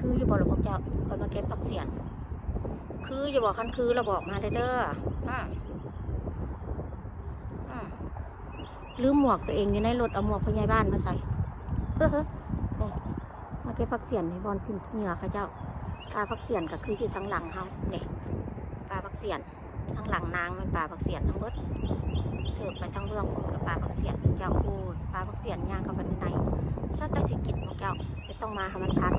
คืออยู่บ่หรอพวกเจ้าคอยมาเก็บผักเสียนคืออยู่บอกคันคือเราบอกมาเด้อเด้ออ่าอ่าลืมหมวกตัวเองอยู่ในรถเอาหมวกพยาบ้านมาใส่เฮ้อเฮ้อนี่มาเก็บผักเสียนในบอลทิ้งเหงื่อเขาเจ้าปลาผักเสียนก็คืออยู่ทางหลังเขาเนี่ยปลาผักเสียนทางหลังนางมันปลาผักเสียนทั้งเบิดเถิบไปทางเบื้องคนกับปลาผักเสียนเจ้าคูณปลาผักเสียนย่างเข้าไปในชอบแต่สิกินของเจ้าไม่ต้องมาให้มันคัน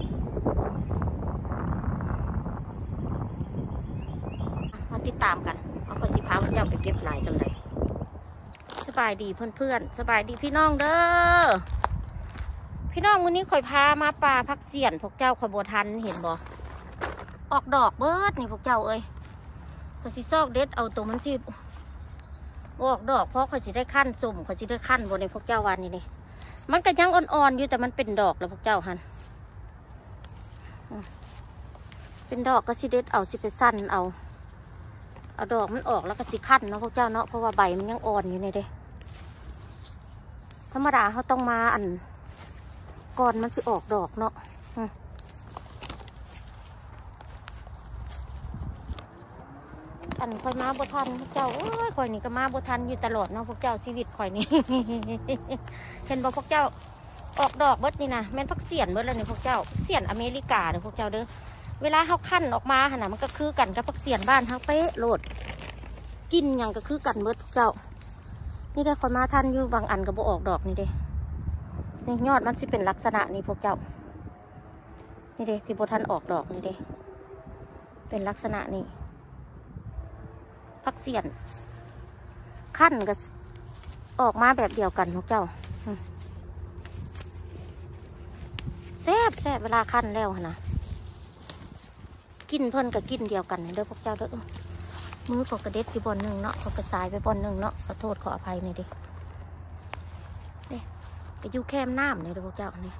มาติดตามกันเอาคนสิพาพระเจ้าไปเก็บหลายจังเลยสบายดีเพื่อนๆ สบายดีพี่น้องเด้อ พี่น้องวันนี้ข่อยพามาป่าพักเสียนพวกเจ้าข่อยบัวทันเห็นบ่ออกดอกเบิดนี่พวกเจ้าเอ้ยข่อยสิซอกเด็ดเอาตัวมันสิบ่ออกดอกเพราะข่อยสิได้ขั้นสุ่มข่อยสิได้ขั้นบนในพวกเจ้าวันนี้นี่มันก็ยังอ่อนๆอยู่แต่มันเป็นดอกแล้วพวกเจ้าหัน เป็นดอกก็สิเด็ดเอาสิไปสั้นเอา เอาดอกมันออกแล้วก็สิขั้นเนาะพวกเจ้าเนาะเพราะว่าใบมันยังอ่อนอยู่ในเด้ธรรมดาเขาต้องมาอันก่อนมันสิออกดอกเนาะอันคอยมาบทันพวกเจ้าโอ้ยคอยนี่ก็มาบทันอยู่ตลอดเนาะพวกเจ้าชีวิตคอยนี่เห็นบอกพวกเจ้า ออกดอกเบิดนี่นะแม่นพักเสียนเบิดแล้วนี่พวกเจ้าเสียนอเมริกาเด้อพวกเจ้าเด้อเวลาเขาขั้นออกมาหนะมันก็คือกันกับผักเสียนบ้านทั้งเป๊ะโหลด กินอย่างก็คือกันเบิดเจ้า นี่ได้คนมาทันอยู่บางอันก็บออกดอกนี่เด้นี่ยอดมันสิเป็นลักษณะนี้พวกเจ้า นี่เด้ที่บทันออกดอกนี่เด้เป็นลักษณะนี้ผักเสียนขั้นก็ออกมาแบบเดียวกันพวกเจ้าอืมแซ่บแซ่บเวลาขั้นแล้วนะกินเพิ่นกับกินเดียวกันเด้อพวกเจ้าเด้อมือก็กระเด็ดอยู่บนหนึ่งเนาะก็กระสายไปบนหนึ่งเนาะขอโทษขออภัยหน่อยดินี่ไปอยู่แคมน้ำเนี่ยเด้อพวกเจ้าเนี่ย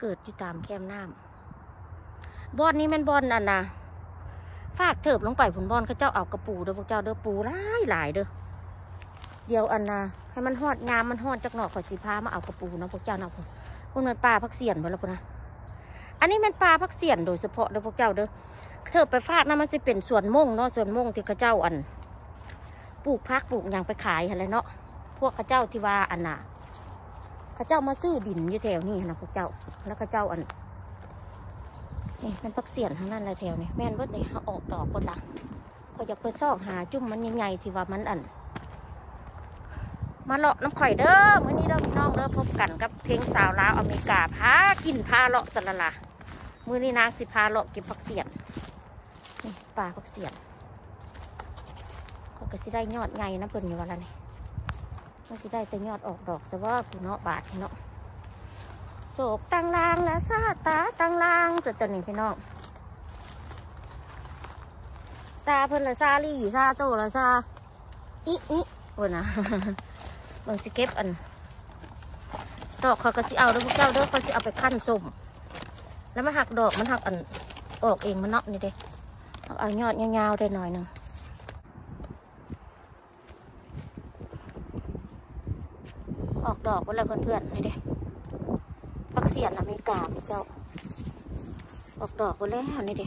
เกิดอยู่ตามแคมน้ำบอนนี้มันบอนอันนะฝากเถิบลงไปผุนบอนเขาเจ้าเอากระปูเด้อพวกเจ้าเด้อปูหลายหลายเด้อเดี๋ยวอันนะให้มันหอดงามมันหอดจากหนอกขอยสีพามาเอากระปูนะพวกเจ้านาะ พวกมันปลาพักเสียนหมดแล้วพวกนะอันนี้มันปลาพักเสียนโดยเฉพาะเด้อพวกเจ้าเด้อเธอไปฟาดนะมันจะเป็นสวนม่งเนาะสวนม่งที่เขาเจ้าอันปลูกพักปลูกอย่างไปขายอะไรเนาะพวกเขาเจ้าที่ว่าอันน่ะเขาเจ้ามาซื้อดินอยู่แถวนี้นะพวกเจ้าแล้วเขาเจ้าอันนี่มันพักเสียนทั้งนั้นเลยแถวนี้แม่นเบิดนี่เขาออกดอกคนละก็อยากไปซอกหาจุ่มมันใหญ่ๆที่ว่ามันอัน มาเลาะน้ำข่อยเด้อมื่อนี้เด้อพี่น้องเด้อพบกันกับเพลงสาวลาวอเมริกาพากินพาเลาะสละละมื่อนี้นางสิพาเลาะเก็บผักเสียนนี่ป่าผักเสียนก็ก็สิได้ยอดใหญ่นะเพิ่นอยู่วันละนี่มันสิได้แต่ยอดออกดอกซะว่ากูเนาะบาทเนาะโศกตังลางและซาตาตังลางสุดตัวนี้พี่น้องซาเพิ่นละซาลี่ซาโตละซาอิอิโอ้นะ บิ่งสิเก็บอันดอกเขาก็สิเอาเด้อพวกเจ้าเด้อเขาสิเอาไปขั้นส้มแล้วมันหักดอกมันหักอันออกเองมันเนาะนี่เด้เอาเอายอดยาวๆได้หน่อยหนึ่งออกดอกไว้เลยเพื่อนๆนี่เด้พักเสียนอเมริกาพวกเจ้า ออกดอกไว้แล้วนี่เด้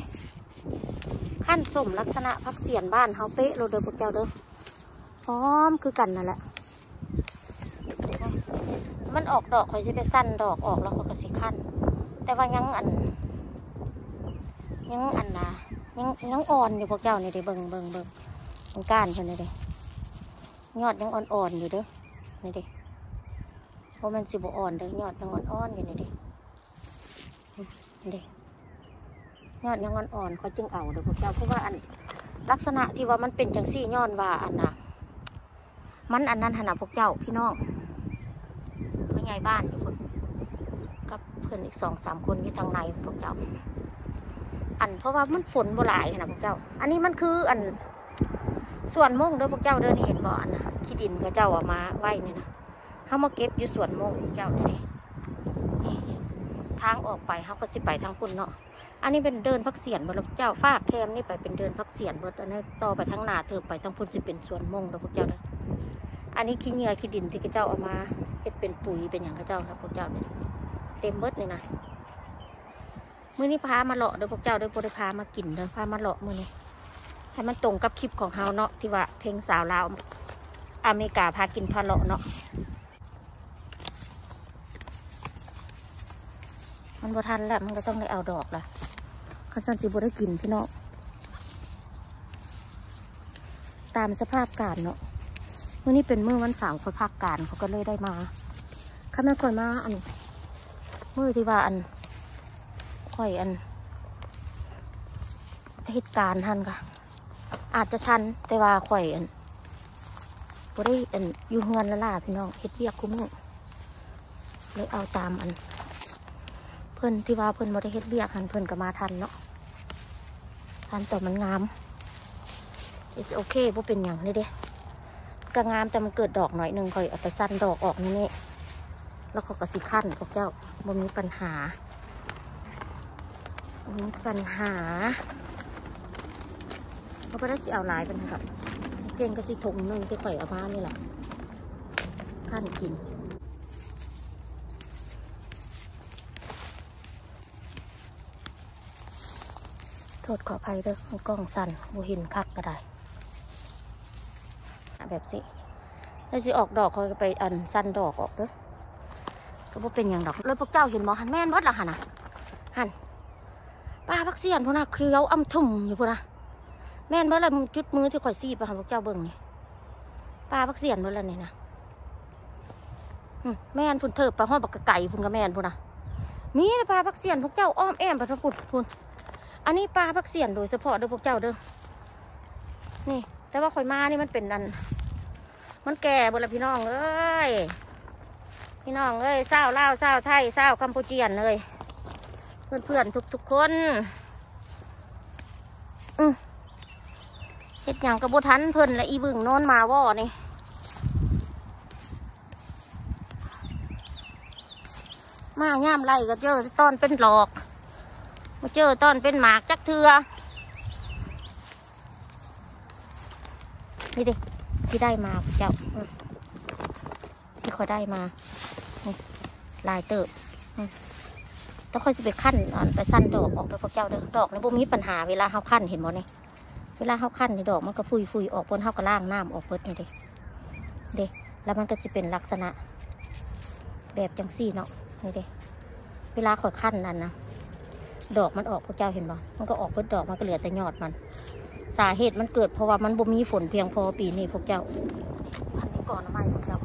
ขั้นส้มลักษณะพักเสียนบ้านเฮาเป๊ะโลเด้อพวกเจ้าเด้อหอมคือกันนั่นแหละ มันออกดอกคอยจะไปสั้นดอกออกแล้วคอยก็สิขั้นแต่ว่ายังอัน ยังอันนะยังยังอ่อนอยู่พวกเจ้านี่เด้เบิ่งเบิ่งเบิ่งตรงก้านเพิ่นนี่เด้ยอดยังอ่อนๆอยู่เด้อนี่เด้เพราะมันสิบอ่อนเด้อยอดยังอ่อนๆอยู่นี่เด้เด้ยอดยังอ่อนๆคอยจึงเอาเด้อพวกเจ้าเพราะว่าอันลักษณะที่ว่ามันเป็นจังซี่ย้อนว่าอันน่ะมันอันนั้นขนาพวกเจ้าพี่น้อง ญ่บ้านอยู่คนกับเพื่อนอีกสองสามคนอยู่ทางในพวกเจ้า อันเพราะว่ามันฝนบ่หลายนะพวกเจ้า อันนี้มันคืออันส่วนม่งเด้อพวกเจ้าเด้อนี่เห็นบ่อนนะขี้ดินเขาเจ้าออกมาไหว้นี่นะเขามาเก็บอยู่สวนม่งพวกเจ้านี่เด้นี่ทางออกไปเขาก็สิไปทางพุ่นเนาะอันนี้เป็นเดินพักเสียนบ่พวกเจ้าฟากแคมนี่ไปเป็นเดินพักเสียนเบิดอันนี้ต่อไปทางหนาเธอไปทางพุ่นสิเป็นสวนม่งเด้อพวกเจ้าเด้ออันนี้ขี้เหงื่อขี้ดินที่เขาเจ้าเอามา เฮ็ดเป็นปุ๋ยเป็นอย่างเขาเจ้าครับพวกเจ้าเนี่ยเต็มเบิดเลยนะมื้อนี้พามาเลาะเด้อพวกเจ้าเด้อบ่ได้พามากินเด้อพามาเลาะมื้อนี้ให้มันตรงกับคลิปของเฮาเนาะที่ว่าเพลงสาวลาวอเมริกาพากินพาเลาะเนาะมันบ่ทันแล้วมันก็ต้องได้เอาดอกละคันสันสิบ่ได้กินพี่เน้องตามสภาพการเนาะ มื้อนี้เป็นเมื้อวันเสาร์เขาพักการเขาก็เลยได้มาข้าแม่ค่อยมาอันเมื้อที่ว่าอันค่อยอันเหตุการณ์ทันค่ะ อาจจะทันแต่ว่าข่อยอันบ่ได้อันอยู่เฮือนละล่ะพี่น้องเฮ็ดเวียกคุ้มเลยเอาตามอัน เพิ่อนที่ว่าเพิ่อนบ่ได้เฮ็ดเวียกหันเพิ่อนก็มาทันเนาะทันแต่มันงาม it's okay บ่เป็นหยังนี่เด้ ก็งามแต่มันเกิดดอกหน่อยหนึ่งข่อยเอาไปสั้นดอกออกนี่นี่แล้วเขาก็สิขั้นพวกเจ้าบ่มีปัญหาบ่มีปัญหาเขาก็ได้สิเอาหลายเป็นครับเก่งก็สิถุงหนึ่งที่ข่อยเอามานี่แหละขั้นกินโทษขออภัยเด้อกล้องสั่นบูหินคักก็ได้ แบบสิแล้วสิออกดอกเขาก็ไปอันสั้นดอกออกเด้อก็บ่เป็นอย่างดอกแล้วพวกเจ้าเห็นบ่หันแม่นวัดละหันน่ะหันป้าพักเสียนพวกน่ะเคี้ยวอ้ำทุ่มอยู่พวกน่ะแม่นเมื่อไรจุดมือที่ข่อยซีบไปหาพวกเจ้าเบิ่งนี่ปลาพักเสียนเมื่อไรนี่นะแม่นพุ่นเถิบปลาห้อยบักกะไก่พุ่นกับแม่นพุ่นนะมีปลาพักเสียนพวกเจ้าอ้อมแอมไปทั้งพุ่นพุ่นอันนี้ปลาพักเสียนโดยเฉพาะเด้อพวกเจ้าเด้อนี่ แต่ว่าข่อยมานี่มันเป็นอัน มันแก่บ่ละพี่น้องเอ้ย พี่น้องเอ้ยเศร้าเล่าเศร้าไทยเศร้ากัมพูเจียนเลย เพื่อนเพื่อนทุกทุกๆคนอืมเฮ็ดหยังกระบทันเพิ่อนและอีบึงนอนมาว่อนี่มาย่ามไรก็เจอตอนเป็นหลอก มาเจอตอนเป็นหมากจักเทือนี่ดิ ที่ได้มาเจ้าที่เขาได้มาลายเติบอืมแล้วค่อยสิไปขั้นไปสั้นดอกออกเลยพวกเจ้าเด้อดอกนี่บ่มีปัญหาเวลาเฮาขั้นเห็นบ่นี่เวลาเขาขั้นในดอกมันก็ฟุยฟุยๆออกบนเขาก็ล่างน้ำออกเบิดนี่เด็เด็แล้วมันก็จะเป็นลักษณะ แบบจังซี่เนาะนี่เด็เวลาข่อยขั้นนั่นนะดอกมันออกพวกเจ้าเห็นบ่มันก็ออกเบิดดอกมันก็เหลือแต่ยอดมันาเหตุมันเกิดเพราะว่ามันบ่มีฝนเพียงพอปีนี้พวกเจ้าอันนี้ก่อนนะไม่พวกเจ้า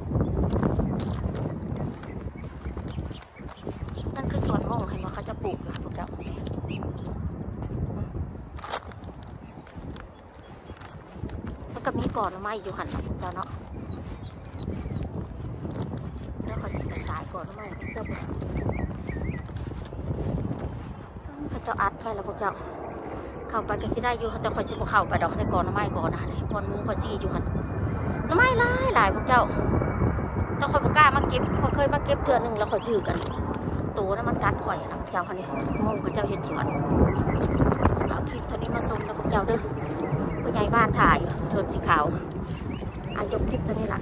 นั่นคือสวนห้องเห็นบ่เขาจะปลูกนะพวกเจ้าแล้วก็มีก่อนไม้อยู่หันหลังเจ้าเนาะแล้วเขาสิไปสายก่อนไม้เจ้าบ่พระเจ้าอัดไปแล้วพวกเจ้า เข้าไปก็สิได้อยู่แต่คอยสิบ่เข้าไปดอกในกอนไม้ก่อนนะเลยบนมือคอยซีอยู่หันน้ำไม้หลายหลายพวกเจ้าแต่คอยบ่กล้ามาเก็บคอยเคยมาเก็บเทื่อหนึงแล้วคอยถือกันตัวนั้นมันกัดข่อยนะพวกเจ้าคันนี้มงพระเจ้าเห็นสวนเอาคลิปเท่านี้มาส่งแล้วพวกเจ้าเด้อผู้ใหญ่บ้านถ่ายอยู่โทนสีขาวอันจบคลิปตัวนี้ละ